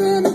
than